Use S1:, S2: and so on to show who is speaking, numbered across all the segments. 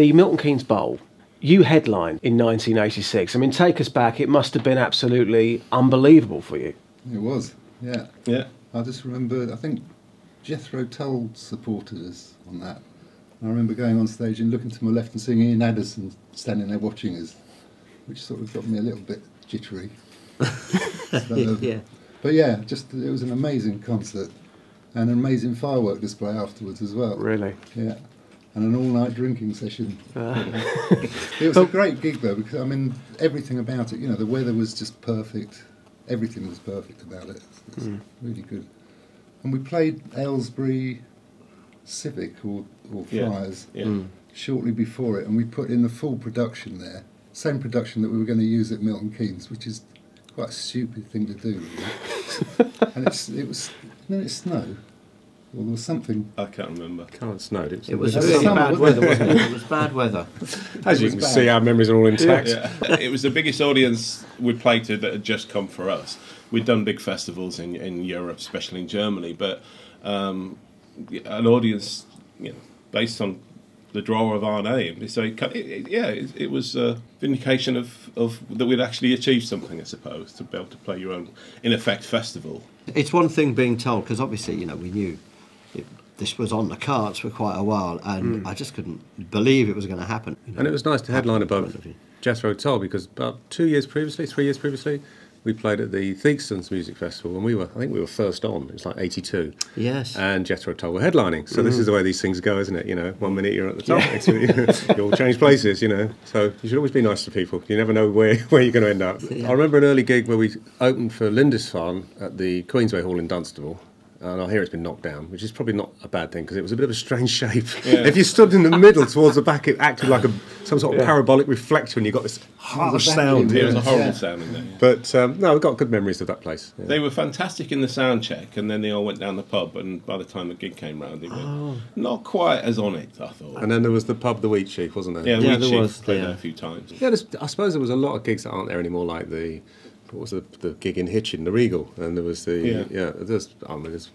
S1: The Milton Keynes Bowl, you headlined in 1986. I mean, take us back. It must have been absolutely unbelievable for you.
S2: It was, yeah.
S3: Yeah.
S2: I just remember, I think Jethro Tull supported us on that. I remember going on stage and looking to my left and seeing Ian Anderson standing there watching us, which sort of got me a little bit jittery. So,
S4: yeah.
S2: But yeah, just it was an amazing concert and an amazing firework display afterwards as well.
S1: Really?
S2: Yeah. And an all-night drinking session. Uh. it was a great gig though because I mean everything about it. You know, the weather was just perfect. Everything was perfect about it. It was hmm. really good. And we played Aylesbury Civic or, or
S3: Yeah.
S2: Friars
S3: Yeah. Hmm.
S2: shortly before it, and we put in the full production there. Same production that we were going to use at Milton Keynes, which is quite a stupid thing to do. Really. and it's, it was then it snowed. Well, there was something.
S3: I can't remember.
S5: Can't snow, did
S4: It was
S2: It was
S4: really bad weather, wasn't it? It was bad weather.
S5: As you can
S2: bad.
S5: see, our memories are all intact.
S3: Yeah. it was the biggest audience we'd played to that had just come for us. We'd done big festivals in, in Europe, especially in Germany, but um, an audience, you know, based on the draw of our name. So it, it, it- yeah, it, it was a vindication of, of that we'd actually achieved something, I suppose, to be able to play your own, in effect, festival.
S4: It's one thing being told because obviously you know we knew it, this was on the cards for quite a while, and mm. I just couldn't believe it was going to happen. you know.
S5: And it was nice to headline above Jethro Tull because about two years previously, three years previously, we played at the Theakston's Music Festival and we were, I think we were first on. It was like 82.
S4: Yes.
S5: And Jethro Tull were headlining. So this mm. is the way these things go, isn't it? You know, one minute you're at the top, next minute you all change places, you know. So you should always be nice to people. You never know where, where you're going to end up. I remember an early gig where we opened for Lindisfarne at the Queensway Hall in Dunstable. And I hear it's been knocked down, which is probably not a bad thing because it was a bit of a strange shape.
S3: Yeah.
S5: If you stood in the middle towards the back, it acted like a some sort of parabolic reflector, and you got this harsh
S2: vacuum,
S5: sound.
S3: It was a horrible
S2: Yeah.
S3: sound in there. yeah.
S5: But um, no, we've got good memories of that place. Yeah.
S3: They were fantastic in the sound check, and then they all went down the pub. And by the time the gig came round, they were not quite as on it. I thought.
S5: And then there was the pub, the Wheatsheaf, wasn't there?
S3: yeah,
S4: Yeah,
S3: we
S4: there
S3: Chief
S4: was,
S3: played
S4: yeah.
S3: there a few times.
S5: Yeah, I suppose there was a lot of gigs that aren't there anymore, like the what was the, the gig in Hitchin, the Regal, and there was the
S3: Yeah.
S5: yeah. there's, oh, I mean, there's,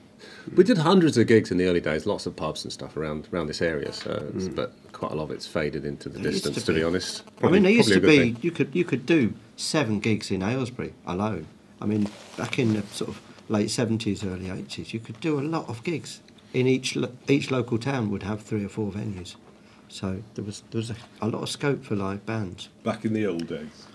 S5: we did hundreds of gigs in the early days, lots of pubs and stuff around around this area. So, it's- but quite a lot of it's faded into the
S4: It
S5: distance,
S4: to
S5: to, be
S4: be.
S5: honest.
S4: I mean, there used to be
S5: thing.
S4: you could you could do seven gigs in Aylesbury alone. I mean, back in the sort of late seventies, early eighties, you could do a lot of gigs. In each lo- each local town would have three or four venues, so there was there was a, a lot of scope for live bands.
S3: Back in the old days.